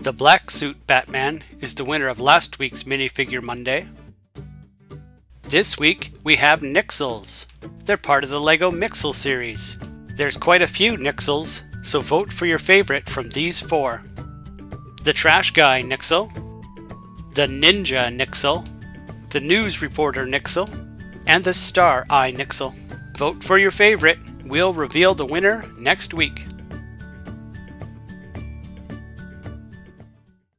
The Black Suit Batman is the winner of last week's Minifigure Monday. This week we have Nixels. They're part of the LEGO Mixel series. There's quite a few Nixels, so vote for your favorite from these four. The Trash Guy Nixel, the Ninja Nixel, the News Reporter Nixel, and the Star Eye Nixel. Vote for your favorite. We'll reveal the winner next week.